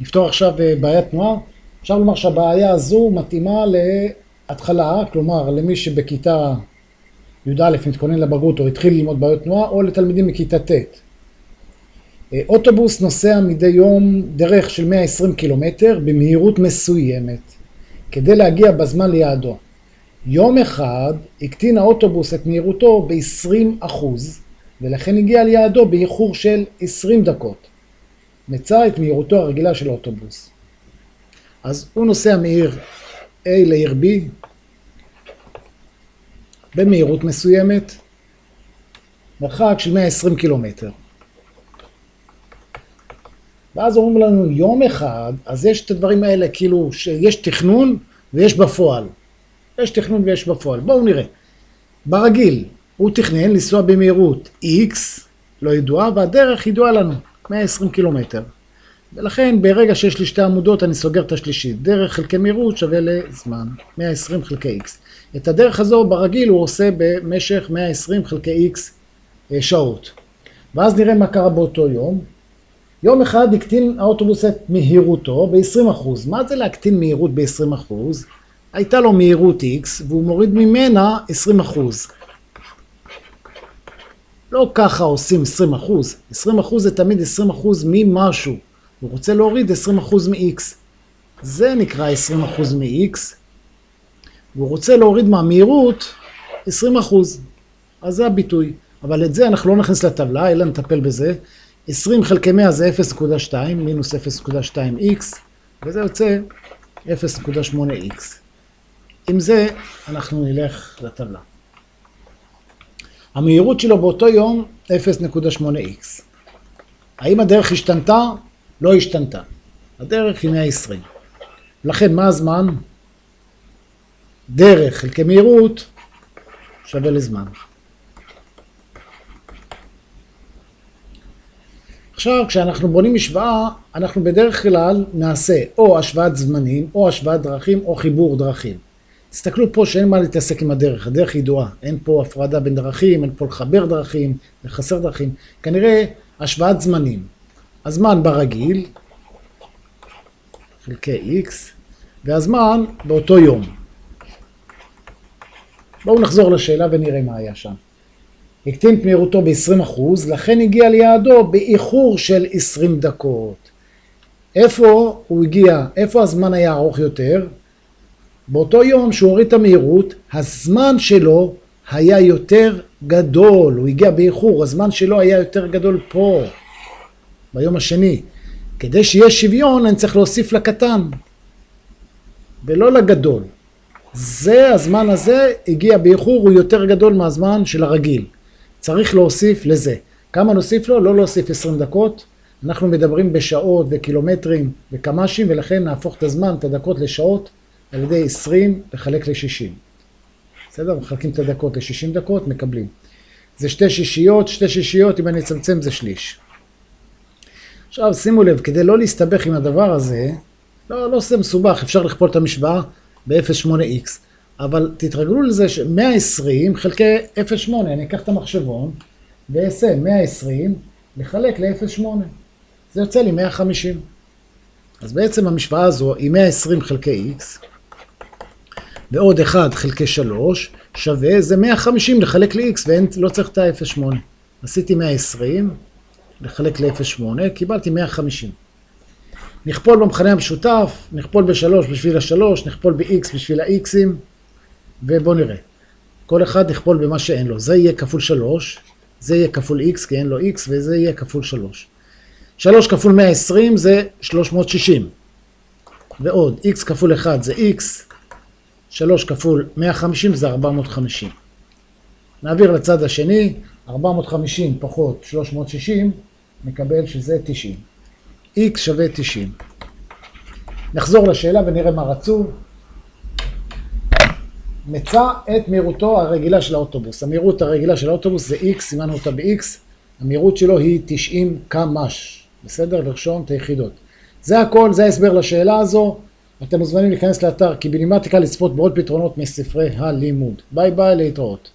נפתור עכשיו אה, בעיית תנועה. אפשר לומר שהבעיה הזו מתאימה להתחלה, כלומר למי שבכיתה י"א מתכונן לבגרות או התחיל ללמוד בעיות תנועה, או לתלמידים מכיתה ט'. אה, אוטובוס נוסע מדי יום דרך של 120 קילומטר במהירות מסוימת כדי להגיע בזמן ליעדו. יום אחד הקטין האוטובוס את מהירותו ב-20 אחוז ולכן הגיע ליעדו באיחור של 20 דקות. מצא את מהירותו הרגילה של האוטובוס. אז הוא נוסע מעיר A לעיר B במהירות מסוימת, מרחק של 120 קילומטר. ואז אומרים לנו יום אחד, אז יש את הדברים האלה, כאילו שיש תכנון ויש בפועל. יש תכנון ויש בפועל. בואו נראה. ברגיל, הוא תכנן לנסוע במהירות X, לא ידועה, והדרך ידועה לנו, 120 קילומטר. ולכן ברגע שיש לי שתי עמודות אני סוגר את השלישית. דרך חלקי מהירות שווה לזמן, 120 חלקי X. את הדרך הזו ברגיל הוא עושה במשך 120 חלקי X אה, שעות. ואז נראה מה קרה באותו יום. יום אחד הקטין האוטובוס את מהירותו ב-20%. מה זה להקטין מהירות ב-20%? הייתה לו מהירות X והוא מוריד ממנה 20%. לא ככה עושים 20%. 20% זה תמיד 20% ממשהו. הוא רוצה להוריד 20% מ-X. זה נקרא 20% מ-X. והוא רוצה להוריד מהמהירות 20%. אז זה הביטוי. אבל את זה אנחנו לא נכניס לטבלה, אלא נטפל בזה. 20 חלקי 100 זה 0.2, מינוס 0.2x, וזה יוצא 0.8x. עם זה אנחנו נלך לטבלה. המהירות שלו באותו יום 0.8x. האם הדרך השתנתה? לא השתנתה. הדרך היא 120. לכן מה הזמן? דרך חלקי מהירות שווה לזמן. עכשיו, כשאנחנו בונים משוואה, אנחנו בדרך כלל נעשה או השוואת זמנים, או השוואת דרכים, או חיבור דרכים. תסתכלו פה שאין מה להתעסק עם הדרך, הדרך ידועה. אין פה הפרדה בין דרכים, אין פה לחבר דרכים, לחסר דרכים. כנראה השוואת זמנים. הזמן ברגיל, חלקי x, והזמן באותו יום. בואו נחזור לשאלה ונראה מה היה שם. הקטין את מהירותו ב-20%, לכן הגיע ליעדו באיחור של 20 דקות. איפה הוא הגיע, איפה הזמן היה ארוך יותר? באותו יום שהוא הוריד את המהירות, הזמן שלו היה יותר גדול, הוא הגיע באיחור, הזמן שלו היה יותר גדול פה, ביום השני. כדי שיהיה שוויון אני צריך להוסיף לקטן, ולא לגדול. זה, הזמן הזה הגיע באיחור, הוא יותר גדול מהזמן של הרגיל. צריך להוסיף לזה. כמה נוסיף לו? לא להוסיף 20 דקות. אנחנו מדברים בשעות וקילומטרים וקמ"שים, ולכן נהפוך את הזמן, את הדקות לשעות, על ידי 20 לחלק ל-60. בסדר? מחלקים את הדקות ל-60 דקות, מקבלים. זה שתי שישיות, שתי שישיות, אם אני אצמצם זה שליש. עכשיו שימו לב, כדי לא להסתבך עם הדבר הזה, לא, לא זה מסובך, אפשר לכפול את המשוואה ב-0.8x. אבל תתרגלו לזה ש-120 חלקי 0.8, אני אקח את המחשבון ואעשה 120 לחלק ל-0.8. זה יוצא לי 150. אז בעצם המשוואה הזו היא 120 חלקי x, ועוד 1 חלקי 3 שווה, זה 150 לחלק ל-x, ולא צריך את ה-0.8. עשיתי 120 לחלק ל-0.8, קיבלתי 150. נכפול במכנה המשותף, נכפול ב-3 בשביל ה-3, נכפול ב-x בשביל ה-x'ים, ובואו נראה. כל אחד יכפול במה שאין לו. זה יהיה כפול 3, זה יהיה כפול x כי אין לו x, וזה יהיה כפול 3. 3 כפול 120 זה 360. ועוד, x כפול 1 זה x, 3 כפול 150 זה 450. נעביר לצד השני, 450 פחות 360, נקבל שזה 90. x שווה 90. נחזור לשאלה ונראה מה רצו. מצא את מהירותו הרגילה של האוטובוס. המהירות הרגילה של האוטובוס זה x, סימנו אותה ב-x, המהירות שלו היא 90 קמ"ש, בסדר? לרשום את היחידות. זה הכל, זה ההסבר לשאלה הזו. אתם מוזמנים להיכנס לאתר קיבילימטיקה לצפות בעוד פתרונות מספרי הלימוד. ביי ביי, להתראות.